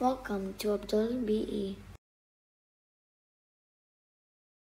Welcome to Abdul BE.